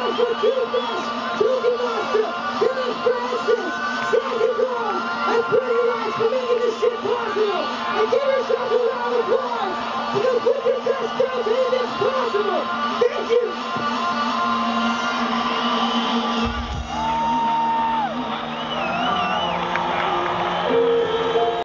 For Jesus, to the Master, Billy Francis, Sandy Gore, and Pretty Lights for making this shit possible. And give yourself a round of applause.